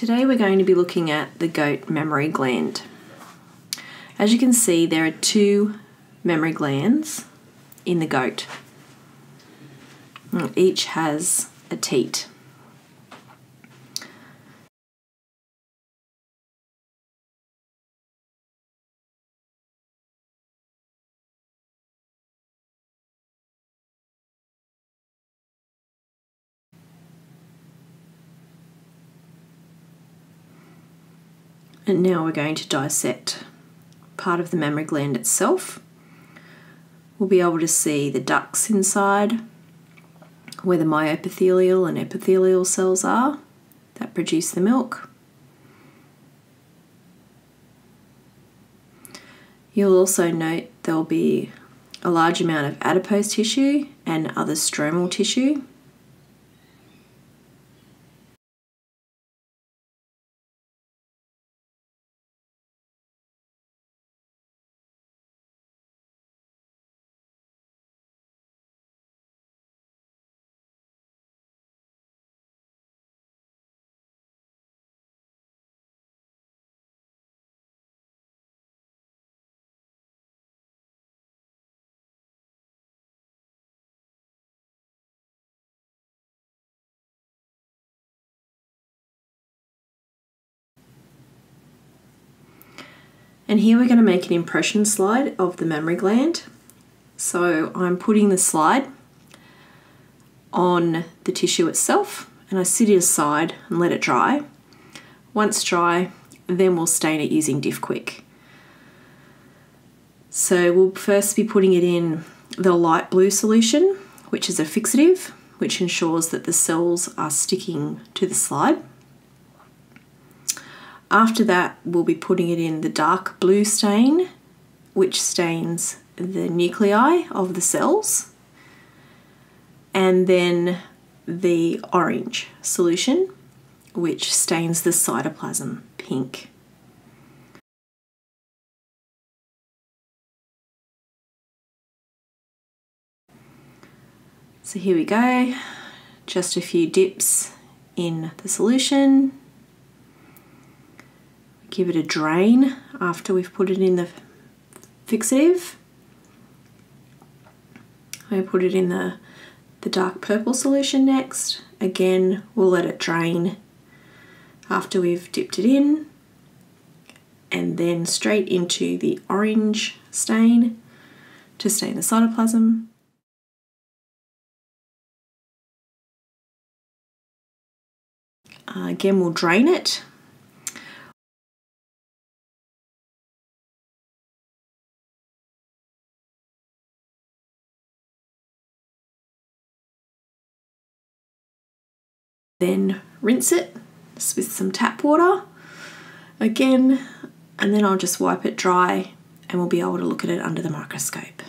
Today we're going to be looking at the goat mammary gland. As you can see, there are two mammary glands in the goat. Each has a teat. And now we're going to dissect part of the mammary gland itself. We'll be able to see the ducts inside, where the myoepithelial and epithelial cells are that produce the milk. You'll also note there'll be a large amount of adipose tissue and other stromal tissue. And here we're going to make an impression slide of the mammary gland. So I'm putting the slide on the tissue itself and I sit it aside and let it dry. Once dry, then we'll stain it using Diff Quik. So we'll first be putting it in the light blue solution, which is a fixative, which ensures that the cells are sticking to the slide. After that, we'll be putting it in the dark blue stain, which stains the nuclei of the cells, and then the orange solution, which stains the cytoplasm pink. So here we go, just a few dips in the solution give it a drain after we've put it in the fixative. I put it in the, the dark purple solution next. Again, we'll let it drain after we've dipped it in and then straight into the orange stain to stain the cytoplasm. Uh, again, we'll drain it Then rinse it with some tap water again, and then I'll just wipe it dry and we'll be able to look at it under the microscope.